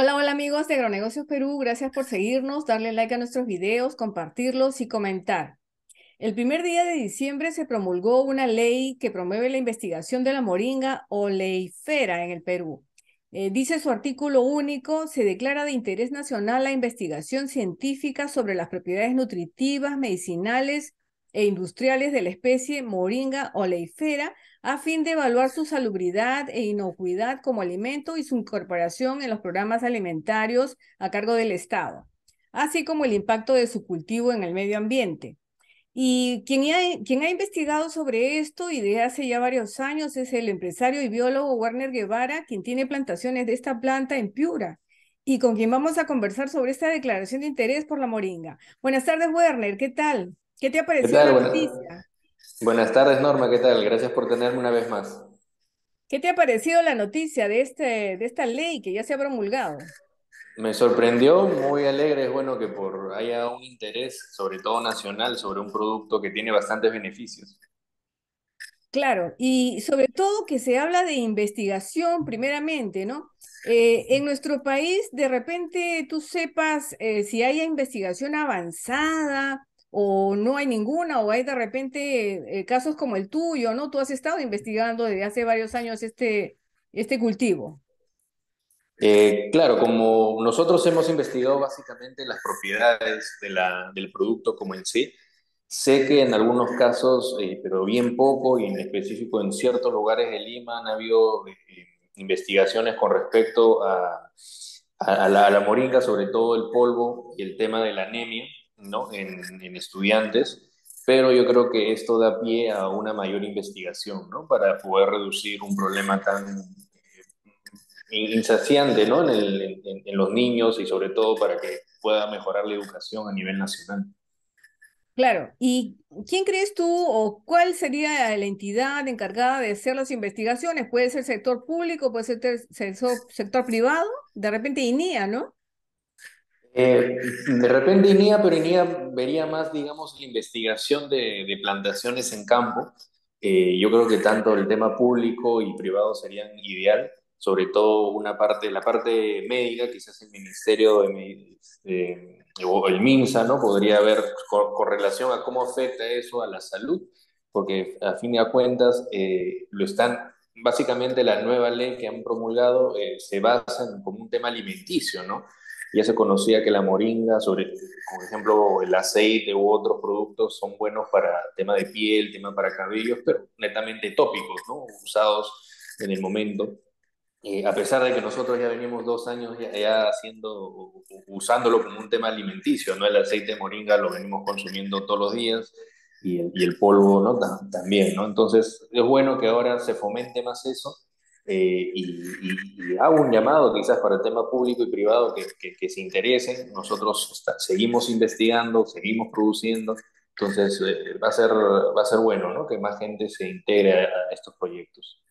Hola, hola amigos de Agronegocios Perú, gracias por seguirnos, darle like a nuestros videos, compartirlos y comentar. El primer día de diciembre se promulgó una ley que promueve la investigación de la moringa o ley FERA en el Perú. Eh, dice su artículo único, se declara de interés nacional la investigación científica sobre las propiedades nutritivas, medicinales e industriales de la especie moringa oleifera a fin de evaluar su salubridad e inocuidad como alimento y su incorporación en los programas alimentarios a cargo del Estado, así como el impacto de su cultivo en el medio ambiente. Y quien ha, quien ha investigado sobre esto y de hace ya varios años es el empresario y biólogo Werner Guevara, quien tiene plantaciones de esta planta en Piura y con quien vamos a conversar sobre esta declaración de interés por la moringa. Buenas tardes, Werner, ¿qué tal? ¿Qué te ha parecido la noticia? Buenas tardes, Norma, ¿qué tal? Gracias por tenerme una vez más. ¿Qué te ha parecido la noticia de, este, de esta ley que ya se ha promulgado? Me sorprendió, muy alegre, es bueno que por haya un interés, sobre todo nacional, sobre un producto que tiene bastantes beneficios. Claro, y sobre todo que se habla de investigación primeramente, ¿no? Eh, en nuestro país, de repente tú sepas eh, si hay investigación avanzada o no hay ninguna, o hay de repente eh, casos como el tuyo, ¿no? Tú has estado investigando desde hace varios años este, este cultivo. Eh, claro, como nosotros hemos investigado básicamente las propiedades de la, del producto como en sí, sé que en algunos casos, eh, pero bien poco y en específico en ciertos lugares de Lima han habido investigaciones con respecto a, a, la, a la moringa, sobre todo el polvo y el tema de la anemia ¿no? en, estudiantes, pero yo creo que esto da pie a una mayor investigación, ¿no? Para poder reducir un problema tan eh, insaciante, ¿no? En, en, los niños y sobre todo para que pueda mejorar la educación a nivel nacional. Claro, ¿y quién crees tú o cuál sería la entidad encargada de hacer las investigaciones? Puede ser sector público, puede ser sector, sector privado, de repente INIA, ¿no? Eh, de repente INIA, pero INIA vería más, digamos, la investigación de, de plantaciones en campo. Eh, yo creo que tanto el tema público y privado serían ideal, sobre todo una parte, la parte médica, quizás el Ministerio o el MINSA, ¿no? Podría haber correlación a cómo afecta eso a la salud, porque a fin de cuentas eh, lo están, básicamente la nueva ley que han promulgado se basa en, como un tema alimenticio, ¿no? Ya se conocía que la moringa, sobre, por ejemplo, el aceite u otros productos son buenos para tema de piel, tema para cabellos, pero netamente tópicos, ¿no? Usados en el momento. Eh, a pesar de que nosotros ya venimos dos años ya, haciendo, usándolo como un tema alimenticio, ¿no? El aceite de moringa lo venimos consumiendo todos los días y el, y el polvo, ¿no? También, ¿no? Entonces, es bueno que ahora se fomente más eso eh, y, hago un llamado quizás para el tema público y privado que, que, se interesen. Nosotros seguimos investigando, seguimos produciendo, entonces eh, va, a ser, va a ser bueno ¿no? que más gente se integre a, estos proyectos.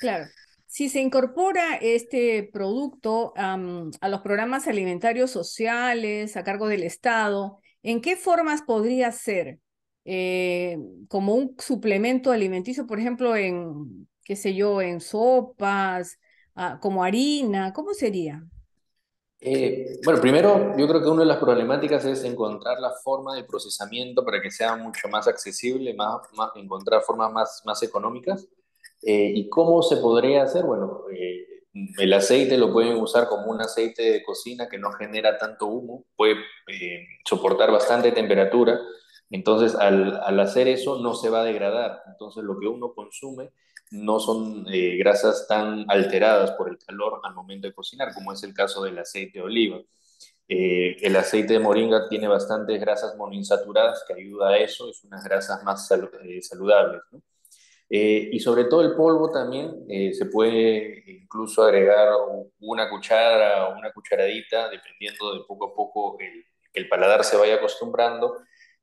Claro. Si se incorpora este producto a los programas alimentarios sociales a cargo del Estado, ¿en qué formas podría ser? Eh, como un suplemento alimenticio, por ejemplo, en qué sé yo, en sopas, ah, como harina? ¿Cómo sería? Eh, bueno, primero, yo creo que una de las problemáticas es encontrar la forma de procesamiento para que sea mucho más accesible, más, encontrar formas más, más económicas. Eh, ¿Y cómo se podría hacer? Bueno, eh, el aceite lo pueden usar como un aceite de cocina que no genera tanto humo, puede soportar bastante temperatura, entonces al, al hacer eso no se va a degradar, entonces lo que uno consume no son eh, grasas tan alteradas por el calor al momento de cocinar, como es el caso del aceite de oliva. Eh, el aceite de moringa tiene bastantes grasas monoinsaturadas que ayuda a eso, es unas grasas más eh, saludables. y sobre todo el polvo también se puede incluso agregar una cuchara o una cucharadita, dependiendo de poco a poco el, que el paladar se vaya acostumbrando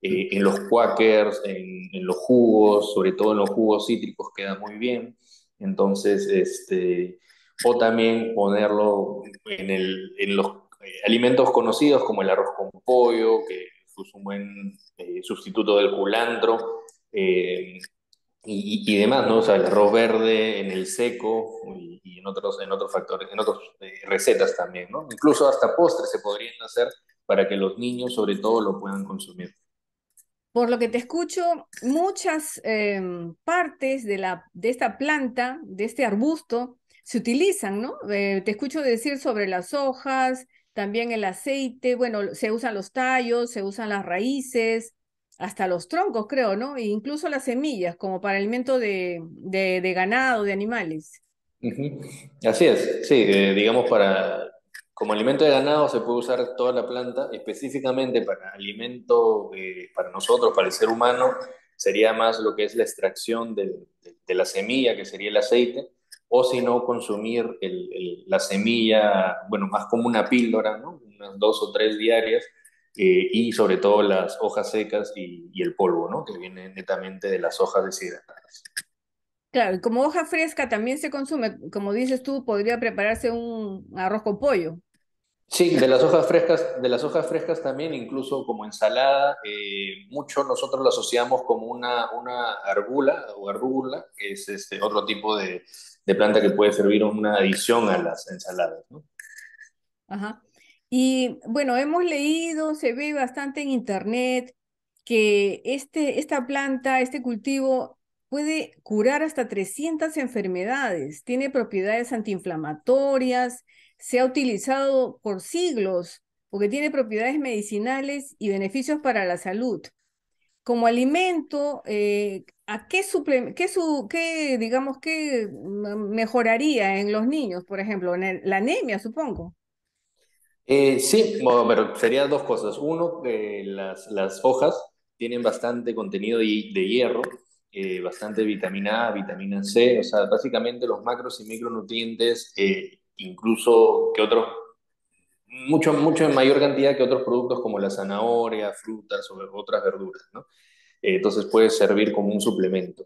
eh, en los quakers, en, en, los jugos, sobre todo en los jugos cítricos queda muy bien. Entonces, este, o también ponerlo en, el, en los eh, alimentos conocidos como el arroz con pollo, que es un buen eh, sustituto del culantro. y, y, demás, ¿no? O sea, el arroz verde en el seco y, y en otros, en otros factores, en otras eh, recetas también, ¿no? Incluso hasta postres se podrían hacer para que los niños sobre todo lo puedan consumir. Por lo que te escucho, muchas eh, partes de, la, de esta planta, de este arbusto, se utilizan, ¿no? Eh, te escucho decir sobre las hojas, también el aceite, bueno, se usan los tallos, se usan las raíces, hasta los troncos, creo, ¿no? E incluso las semillas, como para alimento de, de, de ganado, de animales. Así es, sí, eh, digamos para, como alimento de ganado se puede usar toda la planta, específicamente para alimento eh, para nosotros, para el ser humano, sería más lo que es la extracción de, de, de la semilla, que sería el aceite, o si no, consumir el, el, la semilla, bueno, más como una píldora, ¿no? Unas dos o tres diarias, eh, y sobre todo las hojas secas y, y, el polvo, ¿no? Que viene netamente de las hojas deshidratadas. Claro, como hoja fresca también se consume, como dices tú, podría prepararse un arroz con pollo. Sí, de las hojas frescas, de las hojas frescas también, incluso como ensalada, eh, mucho nosotros lo asociamos como una, una arbula o arrula, que es este otro tipo de, de planta que puede servir una adición a las ensaladas. Ajá. Y bueno, hemos leído, se ve bastante en internet que este, esta planta, este cultivo puede curar hasta 300 enfermedades, tiene propiedades antiinflamatorias, se ha utilizado por siglos porque tiene propiedades medicinales y beneficios para la salud. Como alimento, eh, ¿a qué, suple qué, su qué, digamos, qué mejoraría en los niños, por ejemplo? En la anemia, supongo. Eh, sí, pero serían dos cosas. Uno, que las, las hojas tienen bastante contenido de, de hierro, eh, bastante vitamina A, vitamina C, o sea, básicamente los macros y micronutrientes, eh, incluso que otros, mucho, mucho en mayor cantidad que otros productos como la zanahoria, frutas o otras verduras, ¿no? Eh, entonces puede servir como un suplemento.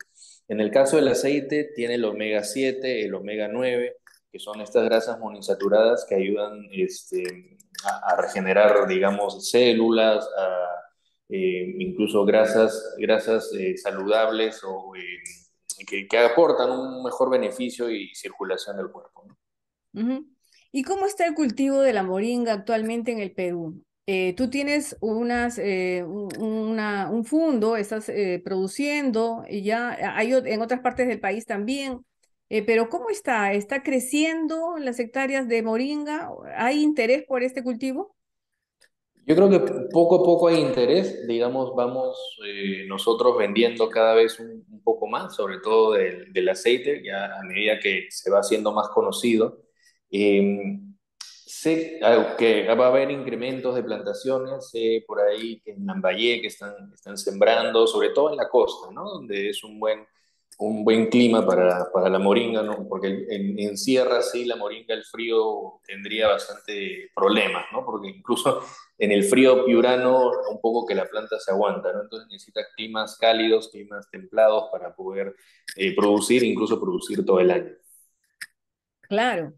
En el caso del aceite, tiene el omega 7, el omega 9, que son estas grasas monoinsaturadas que ayudan este, a, regenerar, digamos, células, eh, incluso grasas, grasas eh, saludables o que, que, aportan un mejor beneficio y circulación del cuerpo. ¿no? ¿Y cómo está el cultivo de la moringa actualmente en el Perú? Eh, tú tienes unas, eh, una, un fondo, estás eh, produciendo, y ya hay en otras partes del país también, pero ¿cómo está? ¿Está creciendo las hectáreas de moringa? ¿Hay interés por este cultivo? Yo creo que poco a poco hay interés, digamos, vamos eh, nosotros vendiendo cada vez un, un poco más, sobre todo del, del, aceite, ya a medida que se va haciendo más conocido. Eh, sé que va a haber incrementos de plantaciones, sé por ahí en Lambayeque que están, están sembrando, sobre todo en la costa, ¿no? Donde es un buen un buen clima para, para la moringa, ¿no? porque en, en, sierra sí la moringa el frío tendría bastante problemas, ¿no? porque incluso en el frío piurano un poco que la planta se aguanta, ¿no? entonces necesita climas cálidos, climas templados para poder eh, producir, incluso producir todo el año. Claro.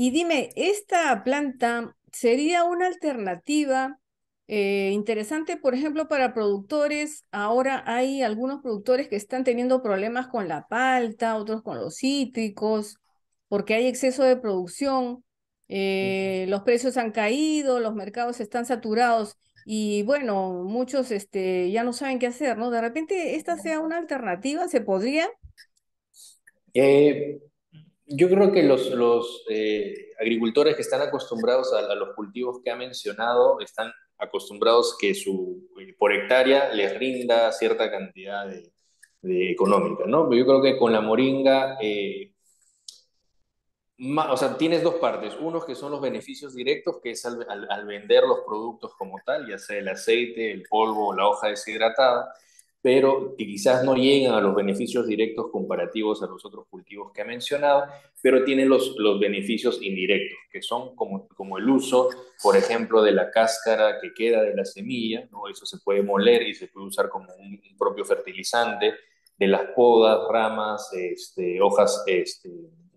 Y dime, ¿esta planta sería una alternativa eh, interesante, por ejemplo, para productores, ahora hay algunos productores que están teniendo problemas con la palta, otros con los cítricos, porque hay exceso de producción, eh, los precios han caído, los mercados están saturados y bueno, muchos este, ya no saben qué hacer, ¿no? De repente esta sea una alternativa, ¿se podría? Eh, yo creo que los, eh, agricultores que están acostumbrados a, los cultivos que ha mencionado están acostumbrados que su, por hectárea les rinda cierta cantidad de, económica, ¿no? Yo creo que con la moringa, eh, o sea, tienes dos partes. Unos que son los beneficios directos, que es al, al, al, vender los productos como tal, ya sea el aceite, el polvo la hoja deshidratada, pero que quizás no llegan a los beneficios directos comparativos a los otros cultivos que he mencionado, pero tienen los, los beneficios indirectos, que son como, como el uso, por ejemplo, de la cáscara que queda de la semilla, ¿no? eso se puede moler y se puede usar como un propio fertilizante, de las podas, ramas, este, hojas, este,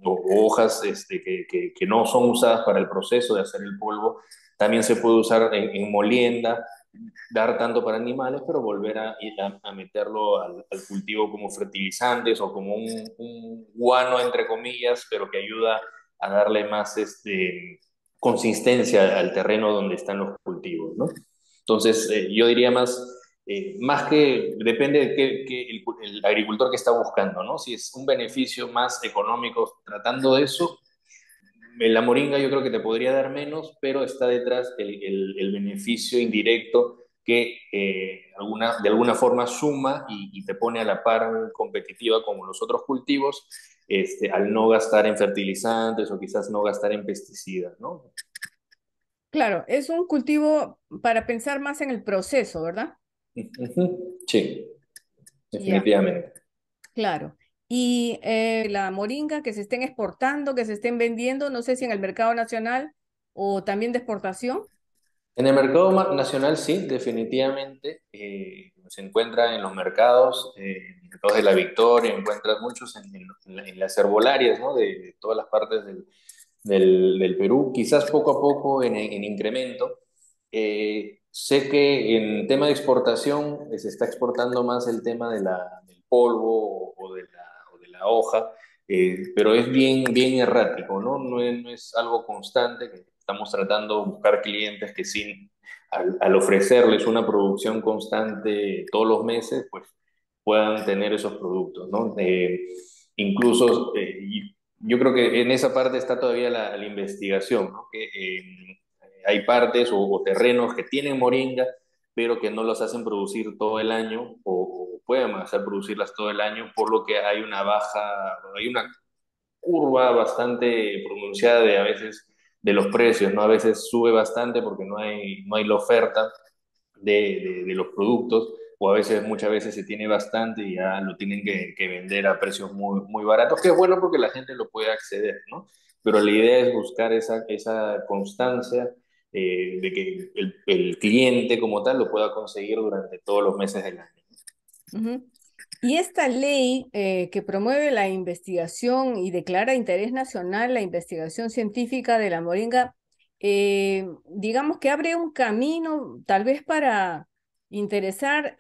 o hojas este, que, que, que no son usadas para el proceso de hacer el polvo, también se puede usar en, molienda, dar tanto para animales, pero volver a, a, meterlo al, cultivo como fertilizantes o como un, guano, entre comillas, pero que ayuda a darle más este, consistencia al terreno donde están los cultivos, ¿no? Entonces, eh, yo diría más eh, más que depende de qué, el, agricultor que está buscando, ¿no? Si es un beneficio más económico tratando de eso, la moringa yo creo que te podría dar menos, pero está detrás el, el, beneficio indirecto que eh, alguna, de alguna forma suma y, te pone a la par competitiva como los otros cultivos, este, al no gastar en fertilizantes o quizás no gastar en pesticidas, ¿no? Claro, es un cultivo para pensar más en el proceso, ¿verdad? Sí, definitivamente. Claro. Y eh, la moringa que se estén exportando, que se estén vendiendo, no sé si en el mercado nacional o también de exportación. En el mercado nacional sí, definitivamente. Eh, se encuentra en los mercados, eh, en mercados de la Victoria, encuentras muchos en, las herbolarias ¿no? de, todas las partes del, del, Perú, quizás poco a poco en, incremento. Sé que en tema de exportación eh, se está exportando más el tema de la, del polvo o de la, de la hoja, eh, pero es bien, bien errático, ¿no? No es, no es, algo constante, estamos tratando de buscar clientes que sin, al, al, ofrecerles una producción constante todos los meses, pues puedan tener esos productos, ¿no? Eh, incluso, yo creo que en esa parte está todavía la, la investigación, ¿no? Que, hay partes o, terrenos que tienen moringa, pero que no los hacen producir todo el año o, pueden hacer producirlas todo el año, por lo que hay una baja, hay una curva bastante pronunciada de a veces de los precios, ¿no? A veces sube bastante porque no hay, no hay la oferta de, de, los productos, o a veces, muchas veces se tiene bastante y ya lo tienen que, que, vender a precios muy, muy baratos, que es bueno porque la gente lo puede acceder, ¿no? Pero la idea es buscar esa, esa constancia eh, de que el, cliente como tal lo pueda conseguir durante todos los meses del año. Y esta ley eh, que promueve la investigación y declara interés nacional la investigación científica de la moringa, eh, digamos que abre un camino tal vez para interesar,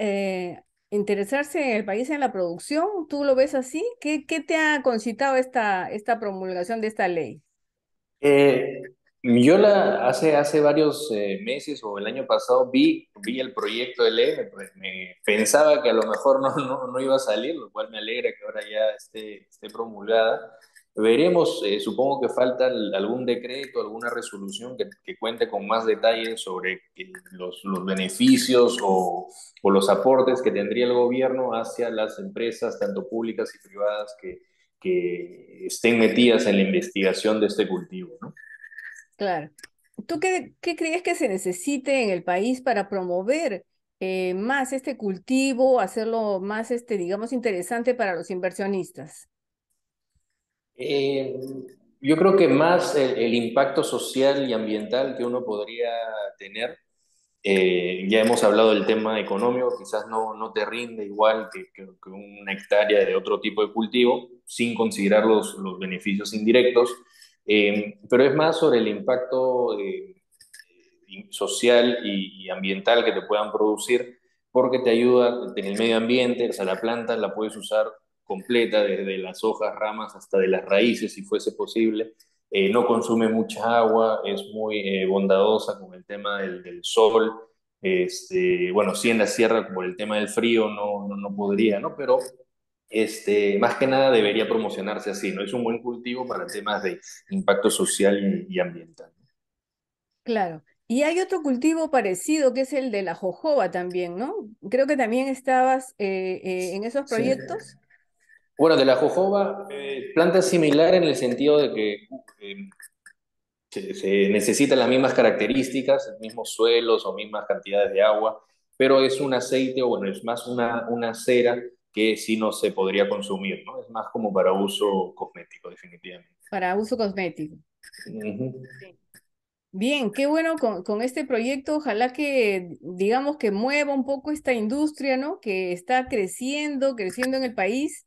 interesarse en el país en la producción. ¿Tú lo ves así? ¿Qué, qué te ha concitado esta, esta promulgación de esta ley? Yo la, hace, hace varios eh, meses o el año pasado vi, vi el proyecto de ley, pues me pensaba que a lo mejor no, no, no, iba a salir, lo cual me alegra que ahora ya esté, esté promulgada. Veremos, eh, supongo que falta algún decreto, alguna resolución que, que cuente con más detalles sobre los, los beneficios o, o, los aportes que tendría el gobierno hacia las empresas, tanto públicas y privadas, que, que estén metidas en la investigación de este cultivo, ¿no? Claro. ¿Tú qué, crees que se necesite en el país para promover eh, más este cultivo, hacerlo más, este, digamos, interesante para los inversionistas? Eh, yo creo que más el, impacto social y ambiental que uno podría tener. Eh, ya hemos hablado del tema económico, quizás no, no te rinde igual que, que, que, una hectárea de otro tipo de cultivo, sin considerar los, los beneficios indirectos. Eh, pero es más sobre el impacto eh, social y, ambiental que te puedan producir, porque te ayuda en el medio ambiente, o sea, la planta la puedes usar completa, desde las hojas, ramas, hasta de las raíces, si fuese posible. Eh, no consume mucha agua, es muy bondadosa con el tema del, del sol. Este, bueno, sí en la sierra, como el tema del frío, no, no, no podría, ¿no? Pero este, más que nada debería promocionarse así, ¿no? Es un buen cultivo para temas de impacto social y, ambiental. Claro. Y hay otro cultivo parecido que es el de la jojoba también, ¿no? Creo que también estabas eh, eh, en esos proyectos. Bueno, de la jojoba, eh, planta similar en el sentido de que se, se, necesitan las mismas características, mismos suelos o mismas cantidades de agua, pero es un aceite, o bueno, es más una, una cera que sí no se podría consumir, ¿no? Es más como para uso cosmético, definitivamente. Para uso cosmético. Bien, qué bueno con, con, este proyecto. Ojalá que, digamos, que mueva un poco esta industria, ¿no? Que está creciendo, creciendo en el país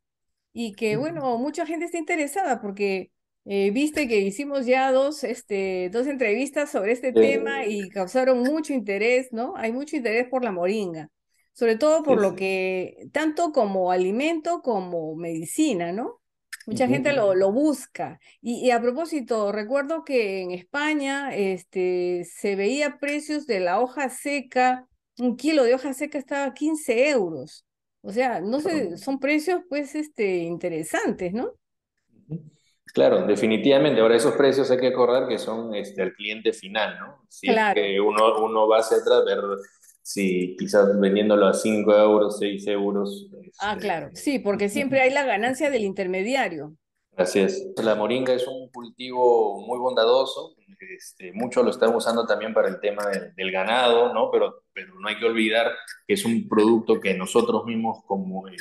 y que, bueno, mucha gente está interesada porque Eh, viste que hicimos ya dos, este, dos entrevistas sobre este tema y causaron mucho interés, ¿no? Hay mucho interés por la moringa, sobre todo por lo que, tanto como alimento como medicina, ¿no? Mucha gente lo, lo busca. Y, a propósito, recuerdo que en España este, se veía precios de la hoja seca, un kilo de hoja seca estaba a 15 euros. O sea, no sé, son precios pues este, interesantes, ¿no? Claro, definitivamente. Ahora esos precios hay que acordar que son este, al cliente final, ¿no? Si es que uno, uno va hacia atrás, ver si quizás vendiéndolo a 5 euros, 6 euros. ah, este, claro, sí, porque siempre hay la ganancia del intermediario. Así es. La moringa es un cultivo muy bondadoso, este, muchos lo están usando también para el tema del, ganado, ¿no? Pero, pero no hay que olvidar que es un producto que nosotros mismos como... Eh,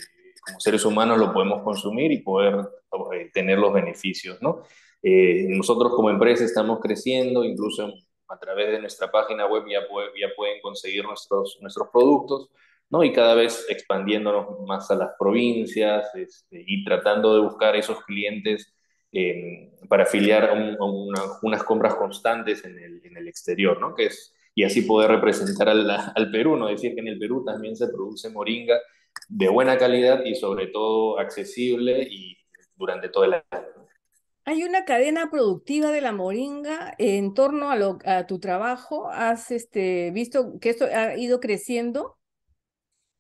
como seres humanos lo podemos consumir y poder eh, tener los beneficios, ¿no? Eh, nosotros como empresa estamos creciendo, incluso a través de nuestra página web ya, ya pueden conseguir nuestros, nuestros productos, ¿no? Y cada vez expandiéndonos más a las provincias este, y tratando de buscar esos clientes eh, para afiliar unas compras constantes en el, en el, exterior, ¿no? Que es, y así poder representar al, al Perú, ¿no? Decir que en el Perú también se produce moringa de buena calidad y sobre todo accesible y durante todo el año. Hay una cadena productiva de la moringa en torno a, lo, a tu trabajo. ¿Has este, visto que esto ha ido creciendo?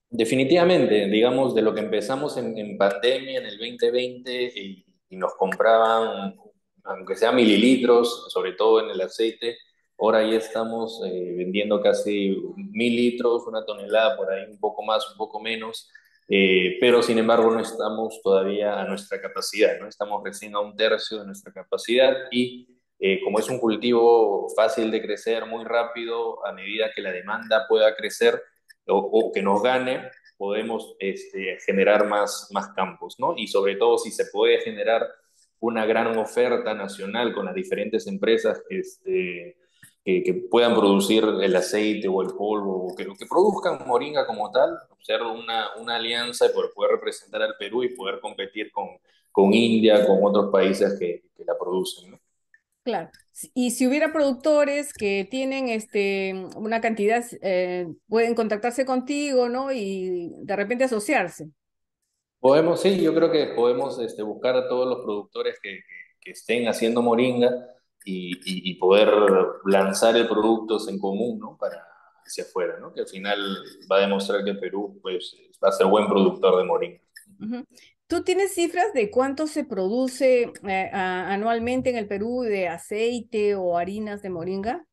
Definitivamente, digamos, de lo que empezamos en, pandemia en el 2020 y, y, nos compraban, aunque sea mililitros, sobre todo en el aceite, Ahora ya estamos eh, vendiendo casi mil litros, una tonelada, por ahí un poco más, un poco menos, eh, pero sin embargo no estamos todavía a nuestra capacidad, ¿no? Estamos recién a un tercio de nuestra capacidad y eh, como es un cultivo fácil de crecer muy rápido, a medida que la demanda pueda crecer o, que nos gane, podemos este, generar más, más campos, ¿no? Y sobre todo si se puede generar una gran oferta nacional con las diferentes empresas este, que, puedan producir el aceite o el polvo, que, que produzcan moringa como tal, ser una, una alianza para poder representar al Perú y poder competir con, con India, con otros países que, que la producen. ¿no? Claro. Y si hubiera productores que tienen este, una cantidad, eh, pueden contactarse contigo, ¿no? Y de repente asociarse. Podemos, sí, yo creo que podemos este, buscar a todos los productores que, que estén haciendo moringa y, poder lanzar el producto en común, ¿no? Para hacia afuera, ¿no? Que al final va a demostrar que Perú, pues, va a ser buen productor de moringa. ¿Tú tienes cifras de cuánto se produce eh, anualmente en el Perú de aceite o harinas de moringa?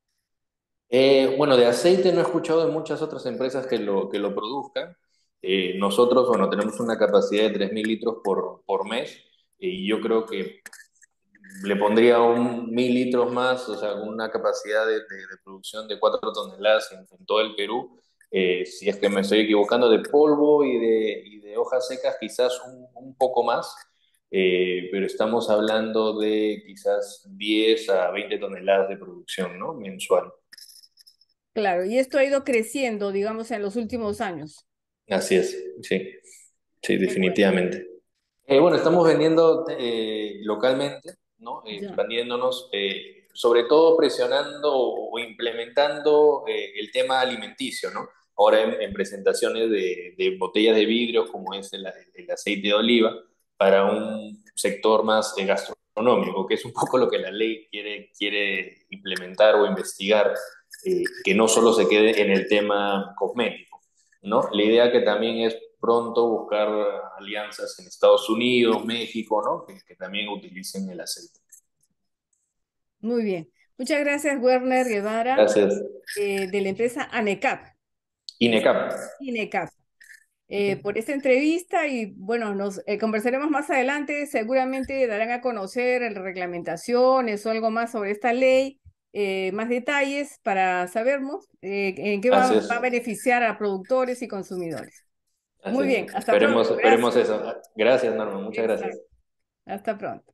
Eh, bueno, de aceite no he escuchado de muchas otras empresas que lo, que lo produzcan. Eh, nosotros, bueno, tenemos una capacidad de 3.000 litros por, por mes y yo creo que le pondría un mil litros más, o sea, con una capacidad de, producción de cuatro toneladas en, todo el Perú. Eh, si es que me estoy equivocando, de polvo y de, de hojas secas, quizás un, un poco más, eh, pero estamos hablando de quizás 10 a 20 toneladas de producción ¿no? mensual. Claro, y esto ha ido creciendo, digamos, en los últimos años. Así es, sí, sí, definitivamente. Eh, bueno, estamos vendiendo localmente, ¿no? Eh, expandiéndonos, eh, sobre todo presionando o implementando eh, el tema alimenticio, ¿no? Ahora en, presentaciones de, botellas de vidrio, como es el, aceite de oliva, para un sector más gastronómico, que es un poco lo que la ley quiere, quiere implementar o investigar, que no solo se quede en el tema cosmético, ¿no? La idea que también es pronto buscar alianzas en Estados Unidos, México, ¿no? Que, también utilicen el aceite. Muy bien. Muchas gracias, Werner Guevara. Gracias. Eh, de la empresa ANECAP. INECAP. INECAP. Eh, por esta entrevista y bueno, nos eh, conversaremos más adelante. Seguramente darán a conocer reglamentaciones o algo más sobre esta ley, más detalles para sabernos en qué va, va, a beneficiar a productores y consumidores. Muy bien, hasta esperemos, pronto. Esperemos eso. Gracias, Norma. Muchas gracias. Hasta pronto.